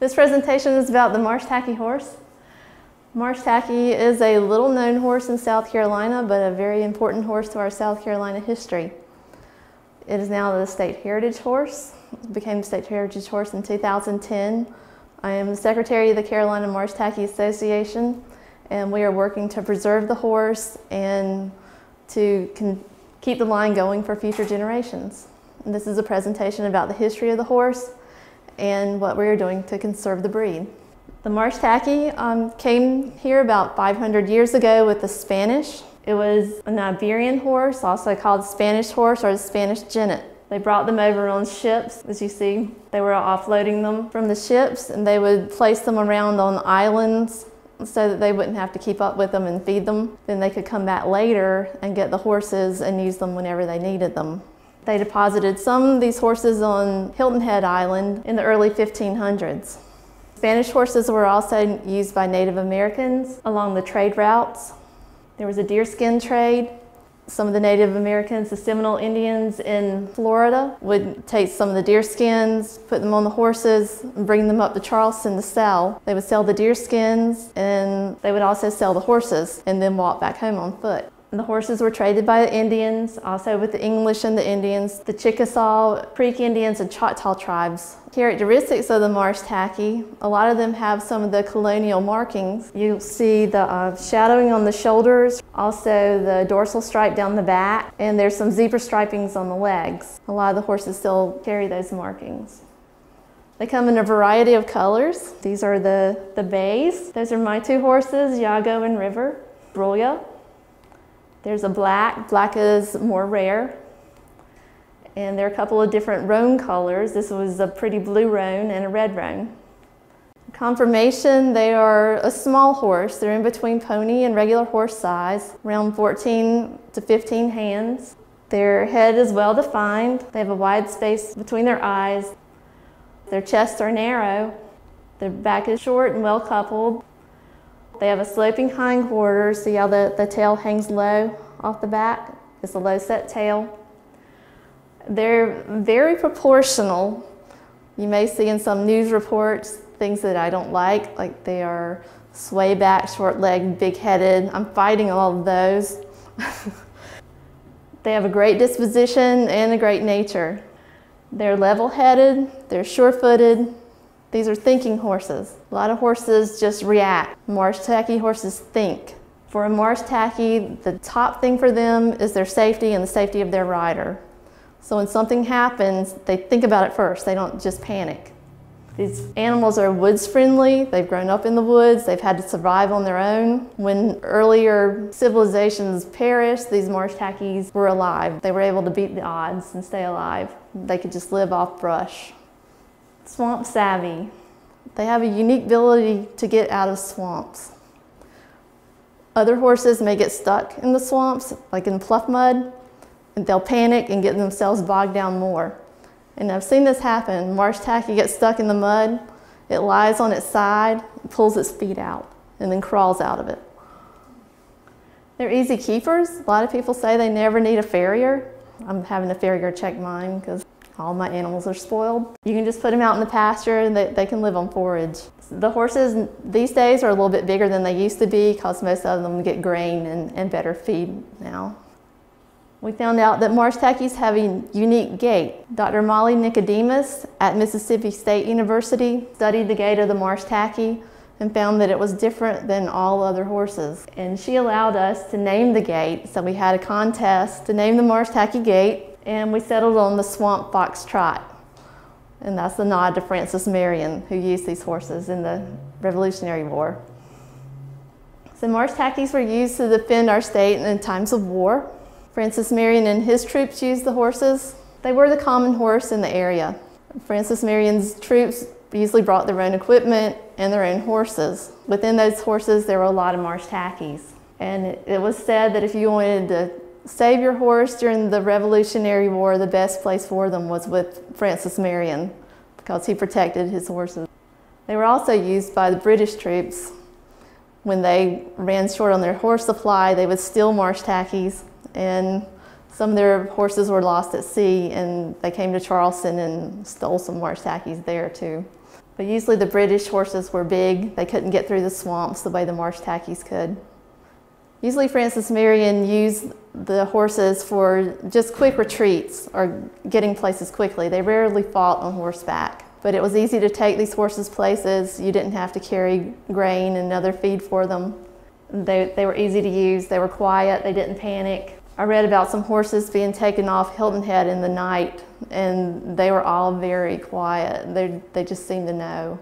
This presentation is about the Marsh Tacky horse. Marsh Tacky is a little known horse in South Carolina, but a very important horse to our South Carolina history. It is now the state heritage horse. It became the state heritage horse in 2010. I am the secretary of the Carolina Marsh Tacky Association, and we are working to preserve the horse and to keep the line going for future generations. And this is a presentation about the history of the horse and what we are doing to conserve the breed. The Marsh Tacky um, came here about 500 years ago with the Spanish. It was an Iberian horse, also called Spanish horse or the Spanish jennet. They brought them over on ships, as you see. They were offloading them from the ships and they would place them around on islands so that they wouldn't have to keep up with them and feed them. Then they could come back later and get the horses and use them whenever they needed them. They deposited some of these horses on Hilton Head Island in the early 1500s. Spanish horses were also used by Native Americans along the trade routes. There was a deerskin trade some of the Native Americans, the Seminole Indians in Florida, would take some of the deer skins, put them on the horses, and bring them up to Charleston to sell. They would sell the deer skins and they would also sell the horses and then walk back home on foot. The horses were traded by the Indians, also with the English and the Indians, the Chickasaw, Creek Indians, and Choctaw tribes. Characteristics of the marsh tacky, a lot of them have some of the colonial markings. You'll see the uh, shadowing on the shoulders, also the dorsal stripe down the back, and there's some zebra stripings on the legs. A lot of the horses still carry those markings. They come in a variety of colors. These are the, the bays. Those are my two horses, Yago and River. Broya, there's a black, black is more rare. And there are a couple of different roan colors. This was a pretty blue roan and a red roan. Conformation, they are a small horse. They're in between pony and regular horse size, around 14 to 15 hands. Their head is well defined. They have a wide space between their eyes. Their chests are narrow. Their back is short and well coupled. They have a sloping hind quarters. See how the, the tail hangs low off the back? It's a low set tail. They're very proportional. You may see in some news reports things that I don't like, like they are sway back, short legged, big headed. I'm fighting all of those. they have a great disposition and a great nature. They're level headed, they're sure footed, these are thinking horses. A lot of horses just react. Marsh tacky horses think. For a marsh tacky, the top thing for them is their safety and the safety of their rider. So when something happens, they think about it first. They don't just panic. These animals are woods friendly. They've grown up in the woods. They've had to survive on their own. When earlier civilizations perished, these marsh tackies were alive. They were able to beat the odds and stay alive. They could just live off brush. Swamp savvy. They have a unique ability to get out of swamps. Other horses may get stuck in the swamps, like in pluff mud, and they'll panic and get themselves bogged down more. And I've seen this happen. Marsh tacky gets stuck in the mud, it lies on its side, pulls its feet out, and then crawls out of it. They're easy keepers. A lot of people say they never need a farrier. I'm having a farrier check mine because all my animals are spoiled. You can just put them out in the pasture and they, they can live on forage. The horses these days are a little bit bigger than they used to be because most of them get grain and, and better feed now. We found out that marsh tackies have a unique gait. Dr. Molly Nicodemus at Mississippi State University studied the gait of the marsh tacky and found that it was different than all other horses. And she allowed us to name the gait, so we had a contest to name the marsh tacky gait and we settled on the Swamp Fox Trot. And that's the nod to Francis Marion, who used these horses in the Revolutionary War. So marsh tackies were used to defend our state in times of war. Francis Marion and his troops used the horses. They were the common horse in the area. Francis Marion's troops usually brought their own equipment and their own horses. Within those horses, there were a lot of marsh tackies. And it was said that if you wanted to save your horse during the Revolutionary War, the best place for them was with Francis Marion because he protected his horses. They were also used by the British troops. When they ran short on their horse supply, they would steal marsh tackies and some of their horses were lost at sea and they came to Charleston and stole some marsh tackies there too. But usually the British horses were big. They couldn't get through the swamps the way the marsh tackies could. Usually Francis Marion used the horses for just quick retreats or getting places quickly. They rarely fought on horseback. But it was easy to take these horses places. You didn't have to carry grain and other feed for them. They, they were easy to use. They were quiet. They didn't panic. I read about some horses being taken off Hilton Head in the night, and they were all very quiet. They, they just seemed to know.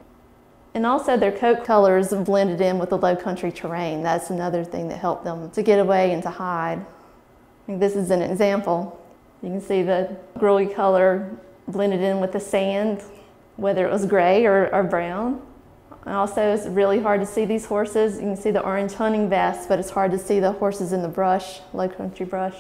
And also their coat colors blended in with the low country terrain. That's another thing that helped them to get away and to hide. This is an example. You can see the grulla color blended in with the sand, whether it was gray or, or brown. And also it's really hard to see these horses. You can see the orange hunting vests, but it's hard to see the horses in the brush, low country brush.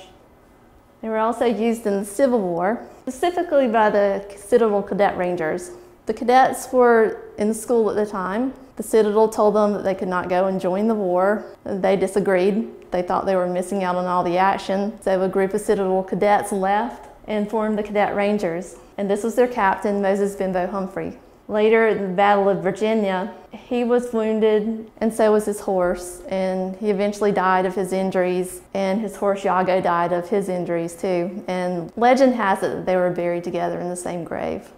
They were also used in the Civil War, specifically by the Citadel Cadet Rangers. The cadets were in school at the time. The Citadel told them that they could not go and join the war. They disagreed. They thought they were missing out on all the action. So a group of Citadel cadets left and formed the Cadet Rangers. And this was their captain, Moses Benbow Humphrey. Later, in the Battle of Virginia, he was wounded and so was his horse. And he eventually died of his injuries. And his horse Yago died of his injuries too. And legend has it that they were buried together in the same grave.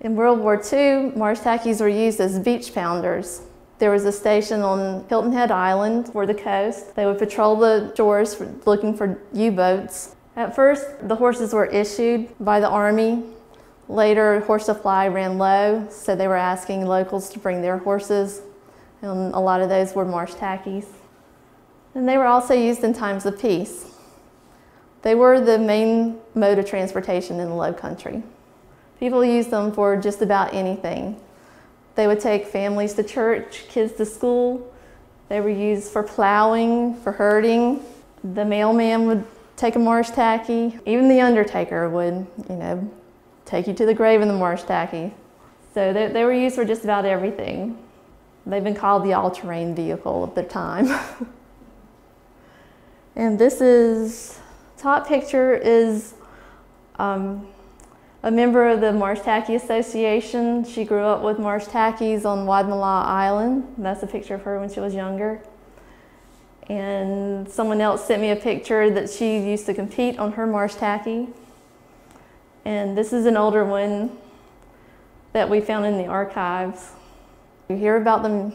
In World War II, marsh tackies were used as beach pounders. There was a station on Hilton Head Island for the coast. They would patrol the shores for, looking for U-boats. At first, the horses were issued by the Army Later, horse supply ran low, so they were asking locals to bring their horses, and a lot of those were marsh tackies. And they were also used in times of peace. They were the main mode of transportation in the low country. People used them for just about anything. They would take families to church, kids to school. They were used for plowing, for herding. The mailman would take a marsh tacky. Even the undertaker would, you know, take you to the grave in the marsh tacky. So they, they were used for just about everything. They've been called the all-terrain vehicle of their time. and this is, top picture is um, a member of the Marsh Tacky Association. She grew up with marsh tackies on Wadmalaw Island. That's a picture of her when she was younger. And someone else sent me a picture that she used to compete on her marsh tacky. And this is an older one that we found in the archives. You hear about them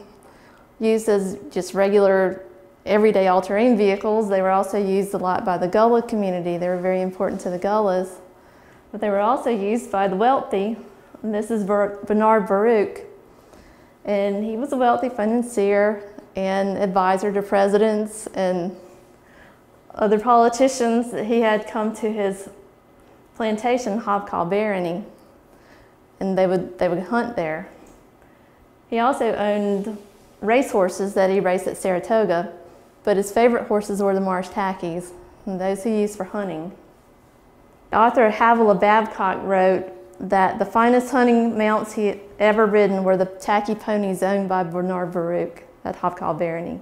used as just regular everyday all-terrain vehicles. They were also used a lot by the Gullah community. They were very important to the Gullahs. But they were also used by the wealthy. And this is Bernard Baruch. And he was a wealthy financier and advisor to presidents and other politicians. He had come to his plantation Hobcaw Barony, and they would, they would hunt there. He also owned racehorses that he raced at Saratoga, but his favorite horses were the marsh tackies, and those he used for hunting. Author Havilah Babcock wrote that the finest hunting mounts he had ever ridden were the tacky ponies owned by Bernard Baruch at Hobcaw Barony.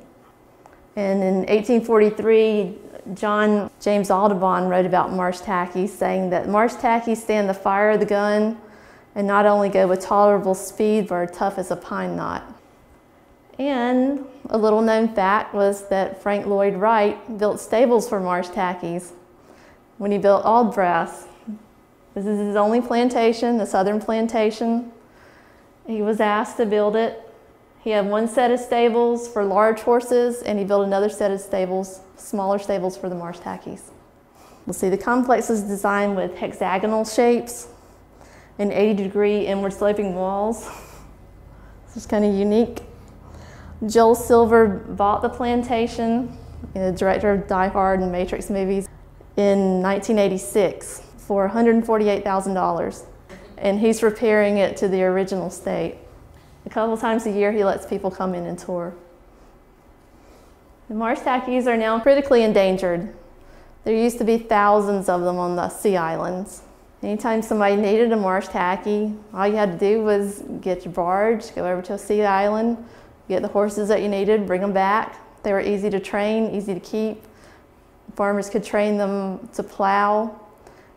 And in 1843, John James Audubon wrote about marsh tackies, saying that marsh tackies stand the fire of the gun and not only go with tolerable speed, but are tough as a pine knot. And a little known fact was that Frank Lloyd Wright built stables for marsh tackies when he built Auldbrass. This is his only plantation, the southern plantation. He was asked to build it he had one set of stables for large horses and he built another set of stables, smaller stables for the marsh tackies. We'll see the complex is designed with hexagonal shapes and 80 degree inward sloping walls. This is kind of unique. Joel Silver bought the plantation, the director of Die Hard and Matrix movies, in 1986 for $148,000. And he's repairing it to the original state. A couple times a year, he lets people come in and tour. The marsh tackies are now critically endangered. There used to be thousands of them on the sea islands. Anytime somebody needed a marsh tacky, all you had to do was get your barge, go over to a sea island, get the horses that you needed, bring them back. They were easy to train, easy to keep. Farmers could train them to plow,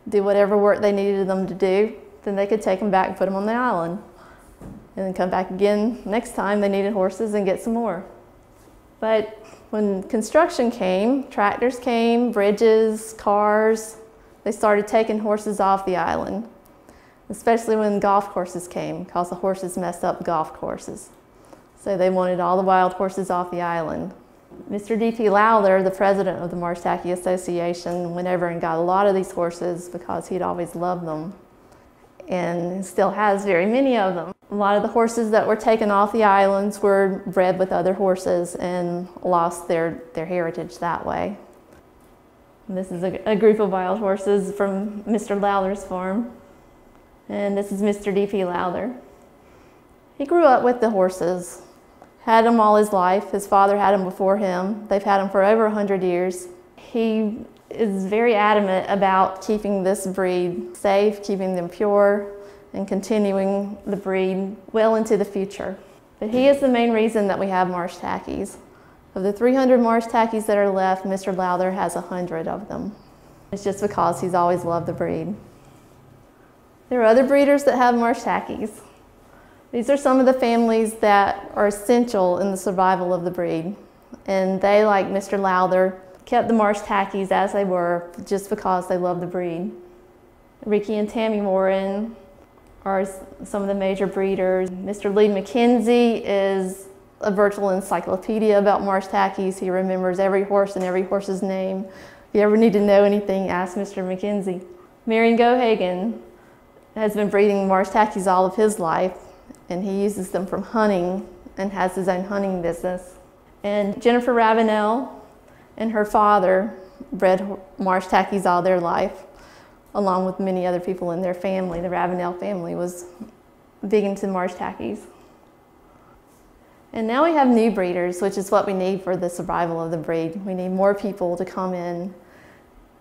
do whatever work they needed them to do. Then they could take them back and put them on the island. and then come back again next time they needed horses and get some more. But when construction came, tractors came, bridges, cars, they started taking horses off the island, especially when golf courses came, because the horses messed up golf courses. So they wanted all the wild horses off the island. Mr. D.P. Lowther, the president of the Marsh Tacky Association, went over and got a lot of these horses because he'd always loved them and still has very many of them. A lot of the horses that were taken off the islands were bred with other horses and lost their, their heritage that way. This is a, a, group of wild horses from Mr. Lowther's farm. And this is Mr. D.P. Lowther. He grew up with the horses, had them all his life. His father had them before him. They've had them for over 100 years. He is very adamant about keeping this breed safe, keeping them pure, and continuing the breed well into the future. But he is the main reason that we have marsh tackies. Of the 300 marsh tackies that are left, Mr. Lowther has 100 of them. It's just because he's always loved the breed. There are other breeders that have marsh tackies. These are some of the families that are essential in the survival of the breed. And they, like Mr. Lowther, kept the marsh tackies as they were just because they love the breed. Ricky and Tammy Warren are some of the major breeders. Mr. Lee McKenzie is a virtual encyclopedia about marsh tackies. He remembers every horse and every horse's name. If you ever need to know anything, ask Mr. McKenzie. Marion Gohagen has been breeding marsh tackies all of his life, and he uses them from hunting and has his own hunting business. And Jennifer Ravenel and her father bred marsh tackies all their life, along with many other people in their family. The Ravenel family was big into marsh tackies. And now we have new breeders, which is what we need for the survival of the breed. We need more people to come in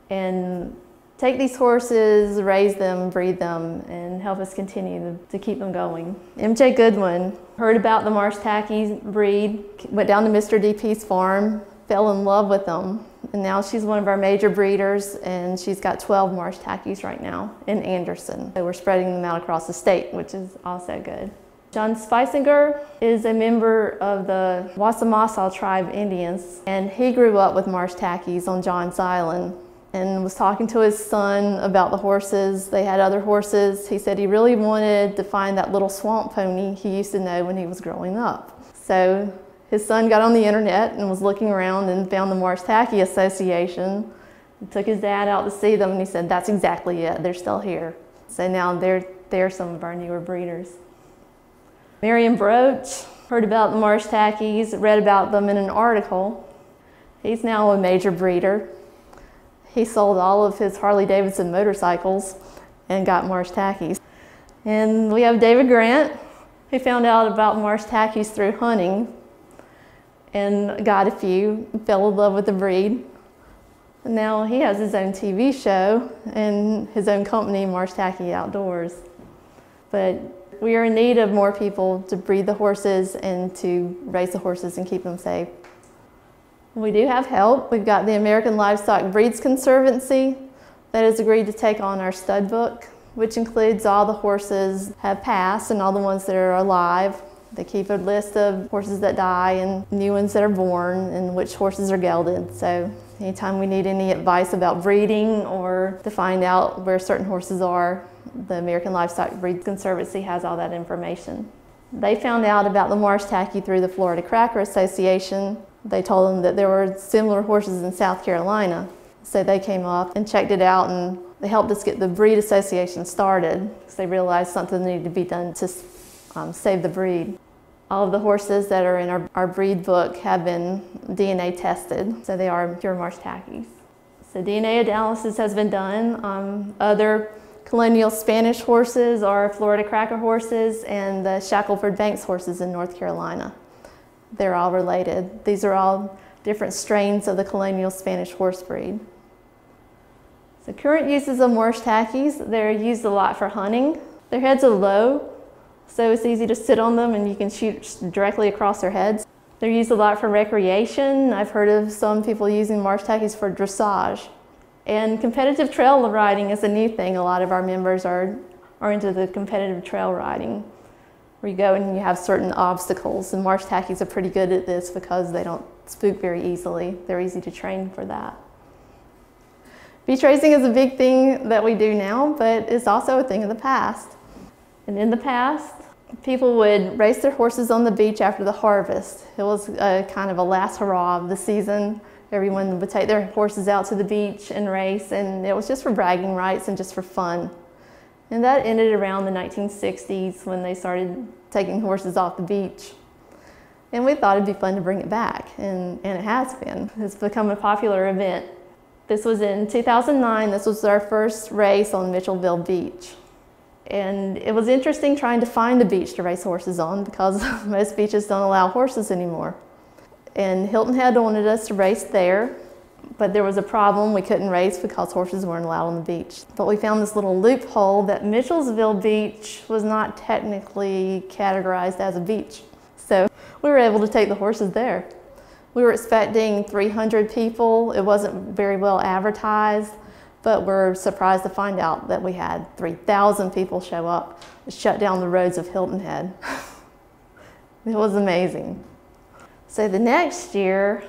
and take these horses, raise them, breed them, and help us continue to, keep them going. MJ Goodwin heard about the marsh tacky breed, went down to Mr. DP's farm, fell in love with them. And now she's one of our major breeders and she's got 12 marsh tackies right now in Anderson. So we're spreading them out across the state, which is also good. John Speisinger is a member of the Wassamasaw tribe Indians and he grew up with marsh tackies on Johns Island and was talking to his son about the horses. They had other horses. He said he really wanted to find that little swamp pony he used to know when he was growing up. So his son got on the internet and was looking around and found the Marsh Tacky Association. He took his dad out to see them and he said, that's exactly it, they're still here. So now they're, they're some of our newer breeders. Marion Broach heard about the Marsh Tackies, read about them in an article. He's now a major breeder. He sold all of his Harley Davidson motorcycles and got Marsh Tackies. And we have David Grant, who found out about Marsh Tackies through hunting and got a few, fell in love with the breed. And now he has his own TV show and his own company, Marsh Tacky Outdoors. But we are in need of more people to breed the horses and to raise the horses and keep them safe. We do have help. We've got the American Livestock Breeds Conservancy that has agreed to take on our stud book, which includes all the horses have passed and all the ones that are alive they keep a list of horses that die and new ones that are born and which horses are gelded. So anytime we need any advice about breeding or to find out where certain horses are, the American Livestock Breed Conservancy has all that information. They found out about the marsh tacky through the Florida Cracker Association. They told them that there were similar horses in South Carolina. So they came up and checked it out and they helped us get the breed association started because they realized something needed to be done to um, save the breed. All of the horses that are in our, our breed book have been DNA tested, so they are pure marsh tackies. So DNA analysis has been done. Um, other colonial Spanish horses are Florida Cracker horses and the Shackleford Banks horses in North Carolina. They're all related. These are all different strains of the colonial Spanish horse breed. So current uses of marsh tackies, they're used a lot for hunting. Their heads are low, so it's easy to sit on them and you can shoot directly across their heads. They're used a lot for recreation. I've heard of some people using marsh tackies for dressage. And competitive trail riding is a new thing. A lot of our members are, are into the competitive trail riding. Where you go and you have certain obstacles. And marsh tackies are pretty good at this because they don't spook very easily. They're easy to train for that. Beach racing is a big thing that we do now, but it's also a thing of the past. And in the past, people would race their horses on the beach after the harvest. It was a kind of a last hurrah of the season. Everyone would take their horses out to the beach and race, and it was just for bragging rights and just for fun. And that ended around the 1960s when they started taking horses off the beach. And we thought it'd be fun to bring it back, and, and it has been. It's become a popular event. This was in 2009. This was our first race on Mitchelville Beach. And it was interesting trying to find a beach to race horses on because most beaches don't allow horses anymore. And Hilton Head wanted us to race there, but there was a problem. We couldn't race because horses weren't allowed on the beach. But we found this little loophole that Mitchellsville Beach was not technically categorized as a beach. So we were able to take the horses there. We were expecting 300 people. It wasn't very well advertised, but we're surprised to find out that we had 3,000 people show up, shut down the roads of Hilton Head. it was amazing. So the next year,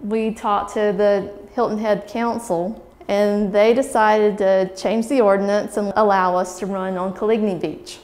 we talked to the Hilton Head Council and they decided to change the ordinance and allow us to run on Coligny Beach,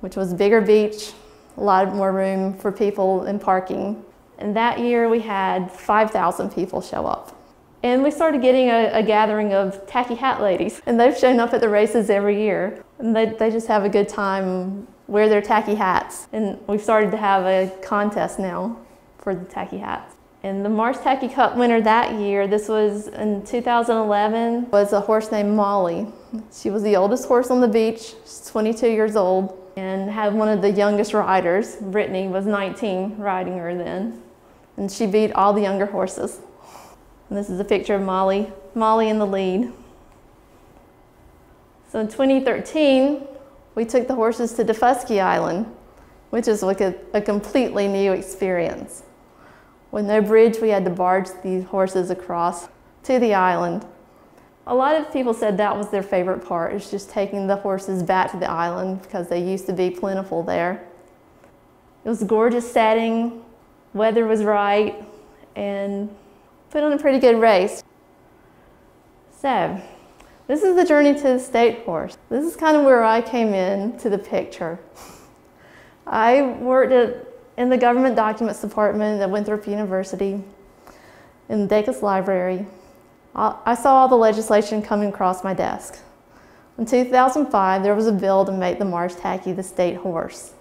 which was a bigger beach, a lot more room for people and parking. And that year we had 5,000 people show up. And we started getting a, a, gathering of tacky hat ladies. And they've shown up at the races every year. And they, they just have a good time, wear their tacky hats. And we've started to have a contest now for the tacky hats. And the Marsh Tacky Cup winner that year, this was in 2011, was a horse named Molly. She was the oldest horse on the beach, she's 22 years old, and had one of the youngest riders. Brittany was 19 riding her then and she beat all the younger horses. And this is a picture of Molly, Molly in the lead. So in 2013, we took the horses to Daufuskie Island, which is like a, a completely new experience. With no bridge, we had to barge these horses across to the island. A lot of people said that was their favorite part, is just taking the horses back to the island because they used to be plentiful there. It was a gorgeous setting, weather was right, and put on a pretty good race. So, this is the journey to the state horse. This is kind of where I came in to the picture. I worked at, in the government documents department at Winthrop University in the Dacus Library. I saw all the legislation coming across my desk. In 2005, there was a bill to make the Marsh Tacky the state horse.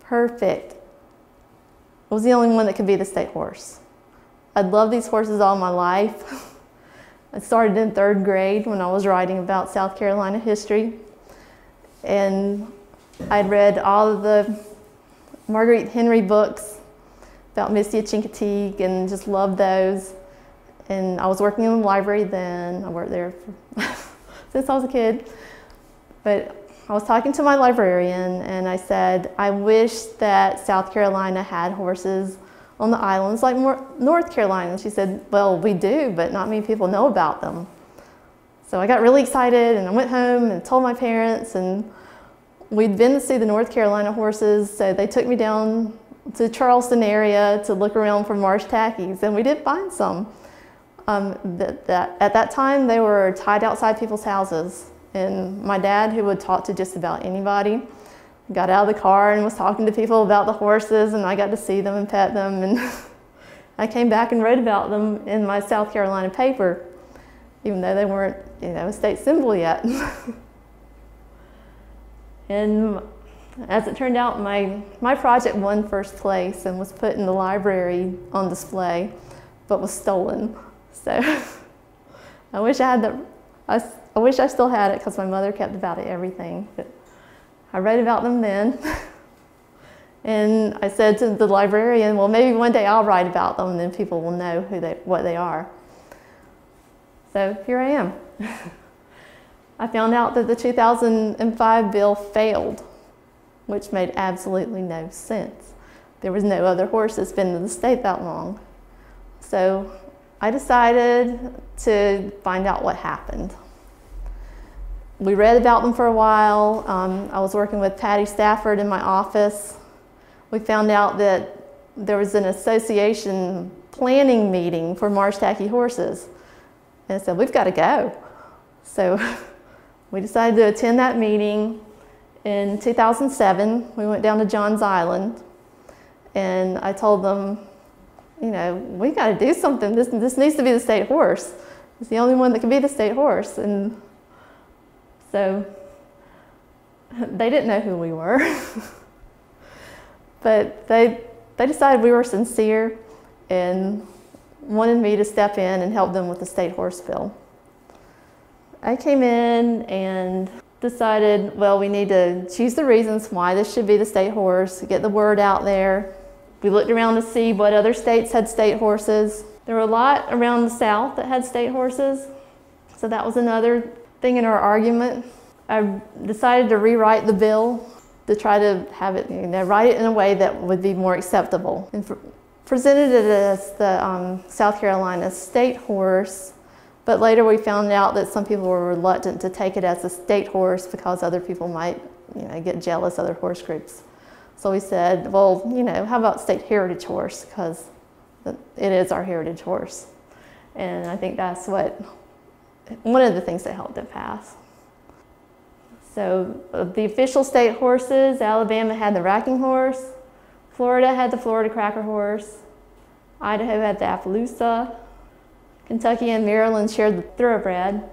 Perfect. It was the only one that could be the state horse. I'd loved these horses all my life. I started in third grade when I was writing about South Carolina history. And I'd read all of the Marguerite Henry books about Misty of Chincoteague and just loved those. And I was working in the library then. I worked there since I was a kid. But I was talking to my librarian and I said, I wish that South Carolina had horses on the islands like North Carolina. And she said, well, we do, but not many people know about them. So I got really excited and I went home and told my parents and we'd been to see the North Carolina horses. So they took me down to Charleston area to look around for marsh tackies and we did find some. Um, that, that, at that time, they were tied outside people's houses. And my dad, who would talk to just about anybody, got out of the car and was talking to people about the horses, and I got to see them and pet them. And I came back and wrote about them in my South Carolina paper, even though they weren't, you know, a state symbol yet. and as it turned out, my, my project won first place and was put in the library on display, but was stolen. So I wish I had the, I I wish I still had it because my mother kept about it everything. But I read about them then. and I said to the librarian, well, maybe one day I'll write about them and then people will know who they, what they are. So here I am. I found out that the 2005 bill failed, which made absolutely no sense. There was no other horse that's been in the state that long. So I decided to find out what happened we read about them for a while. Um, I was working with Patty Stafford in my office we found out that there was an association planning meeting for marsh tacky horses. And I said, we've got to go. So we decided to attend that meeting. In 2007, we went down to Johns Island and I told them, you know, we got to do something. This, this needs to be the state horse. It's the only one that can be the state horse. And so they didn't know who we were. but they, they decided we were sincere and wanted me to step in and help them with the state horse bill. I came in and decided, well, we need to choose the reasons why this should be the state horse, get the word out there. We looked around to see what other states had state horses. There were a lot around the South that had state horses, so that was another thing in our argument. I decided to rewrite the bill to try to have it, you know, write it in a way that would be more acceptable. And for, presented it as the um, South Carolina state horse, but later we found out that some people were reluctant to take it as a state horse because other people might, you know, get jealous, other horse groups. So we said, well, you know, how about state heritage horse? Because it is our heritage horse. And I think that's what, one of the things that helped it pass. So uh, the official state horses, Alabama had the racking horse, Florida had the Florida cracker horse, Idaho had the Appaloosa, Kentucky and Maryland shared the thoroughbred,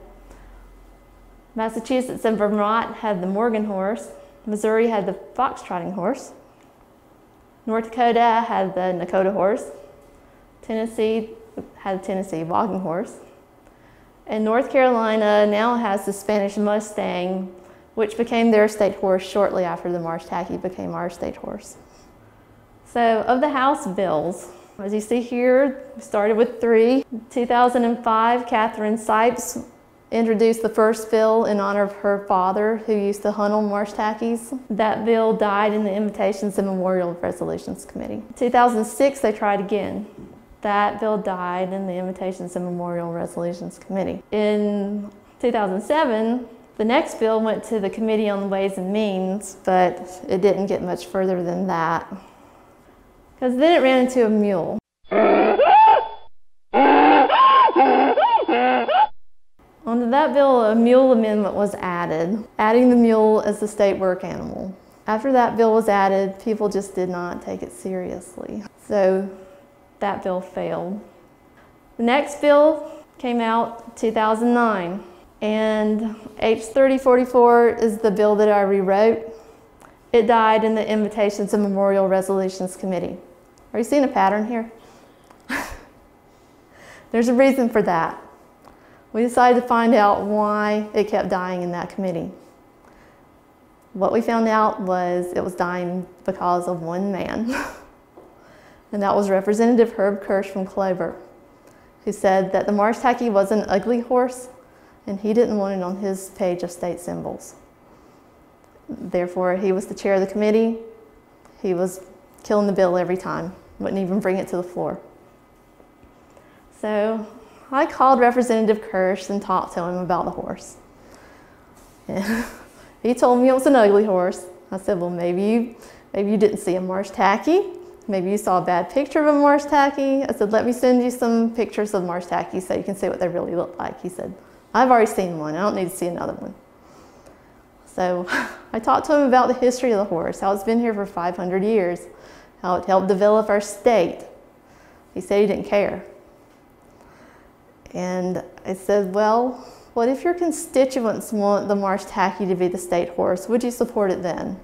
Massachusetts and Vermont had the Morgan horse, Missouri had the fox trotting horse, North Dakota had the Nakota horse, Tennessee had the Tennessee walking horse, and North Carolina now has the Spanish Mustang which became their state horse shortly after the Marsh Tacky became our state horse. So of the House bills, as you see here, we started with three. In 2005, Catherine Ceips introduced the first bill in honor of her father who used to hunt on marsh tackies. That bill died in the Invitations and Memorial Resolutions Committee. In 2006, they tried again. That bill died in the Invitations and Memorial Resolutions Committee. In 2007, the next bill went to the Committee on Ways and Means, but it didn't get much further than that. Because then it ran into a mule. Onto that bill, a mule amendment was added, adding the mule as the state work animal. After that bill was added, people just did not take it seriously. So that bill failed. The next bill came out 2009. And H3044 is the bill that I rewrote. It died in the Invitations and Memorial Resolutions Committee. Are you seeing a pattern here? There's a reason for that. We decided to find out why it kept dying in that committee. What we found out was it was dying because of one man, and that was Representative Herb Kirsh from Clover, who said that the marsh tacky was an ugly horse and he didn't want it on his page of state symbols. Therefore, he was the chair of the committee. He was killing the bill every time, wouldn't even bring it to the floor. So I called Representative Kirsh and talked to him about the horse. And he told me it was an ugly horse. I said, well, maybe you, maybe you didn't see a marsh tacky. Maybe you saw a bad picture of a marsh tacky. I said, let me send you some pictures of marsh tacky so you can see what they really look like. He said, I've already seen one. I don't need to see another one. So I talked to him about the history of the horse, how it's been here for 500 years, how it helped develop our state. He said he didn't care. And I said, well, what if your constituents want the Marsh Tacky to be the state horse? Would you support it then?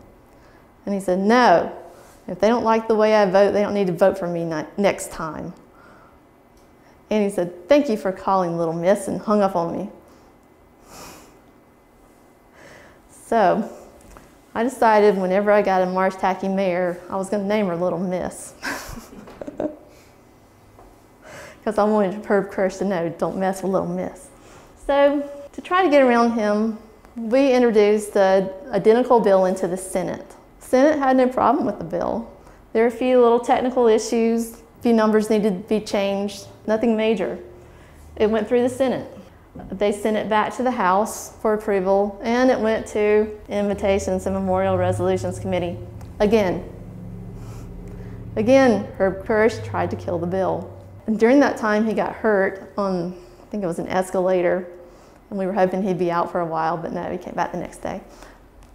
And he said, no. If they don't like the way I vote, they don't need to vote for me next time. And he said, thank you for calling, little miss, and hung up on me. So I decided whenever I got a Marsh Tacky mare, I was going to name her Little Miss. Because I wanted Herb Kirsh to know, don't mess with Little Miss. So to try to get around him, we introduced the identical bill into the Senate. Senate had no problem with the bill. There were a few little technical issues, a few numbers needed to be changed, nothing major. It went through the Senate. They sent it back to the House for approval, and it went to Invitations and Memorial Resolutions Committee. Again, Again, Herb Kirsh tried to kill the bill. And during that time, he got hurt on, I think it was an escalator, and we were hoping he'd be out for a while, but no, he came back the next day.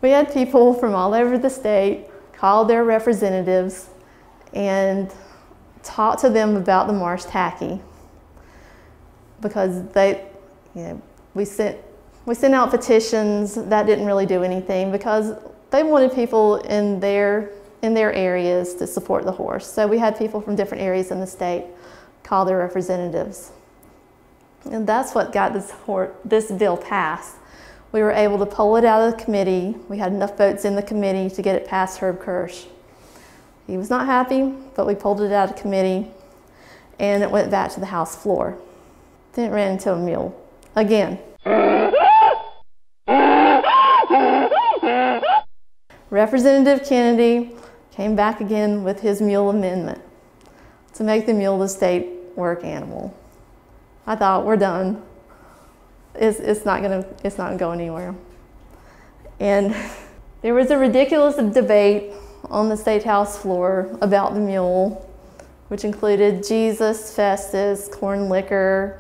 We had people from all over the state call their representatives and talk to them about the marsh tacky because they, you know, we sent we sent out petitions that didn't really do anything because they wanted people in their in their areas to support the horse. So we had people from different areas in the state call their representatives. And that's what got this, this bill passed. We were able to pull it out of the committee. We had enough votes in the committee to get it past Herb Kirsh. He was not happy, but we pulled it out of committee and it went back to the House floor. Then it ran into a mule again. Representative Kennedy came back again with his mule amendment to make the mule the state work animal. I thought, we're done. It's, it's, not gonna, it's not gonna go anywhere. And there was a ridiculous debate on the state house floor about the mule, which included Jesus, Festus, corn liquor,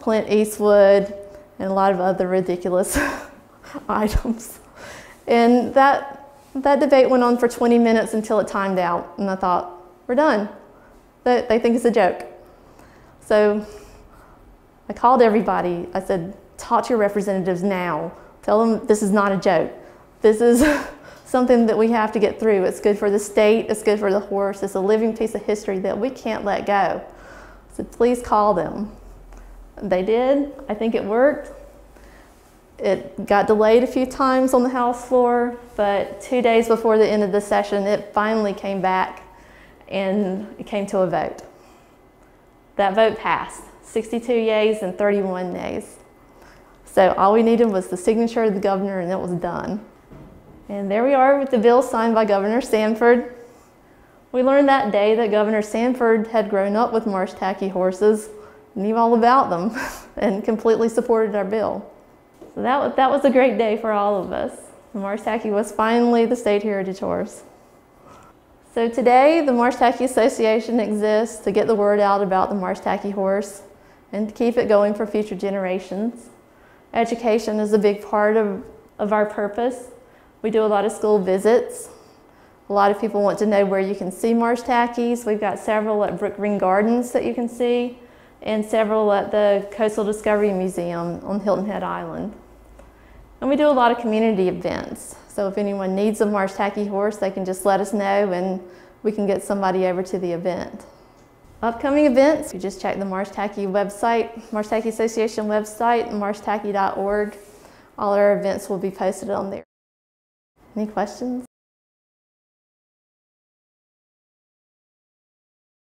Clint Eastwood, and a lot of other ridiculous items. And that that debate went on for 20 minutes until it timed out, and I thought, we're done. They, they think it's a joke. So I called everybody. I said, talk to your representatives now. Tell them this is not a joke. This is something that we have to get through. It's good for the state, it's good for the horse, it's a living piece of history that we can't let go. So please call them. They did. I think it worked. It got delayed a few times on the House floor, but two days before the end of the session, it finally came back and it came to a vote. That vote passed 62 yeas and 31 nays. So all we needed was the signature of the governor and it was done. And there we are with the bill signed by Governor Sanford. We learned that day that Governor Sanford had grown up with marsh tacky horses, knew all about them, and completely supported our bill. So that, that was a great day for all of us. Marsh Tacky was finally the state heritage horse. So today, the Marsh Tacky Association exists to get the word out about the Marsh Tacky horse and to keep it going for future generations. Education is a big part of, of our purpose. We do a lot of school visits. A lot of people want to know where you can see marsh tackies. We've got several at Brookgreen Gardens that you can see and several at the Coastal Discovery Museum on Hilton Head Island. And we do a lot of community events. So if anyone needs a marsh tacky horse, they can just let us know and we can get somebody over to the event. Upcoming events, you just check the Marsh Tacky website, Marsh Tacky Association website, marshtacky.org. All our events will be posted on there. Any questions?